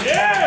Yeah!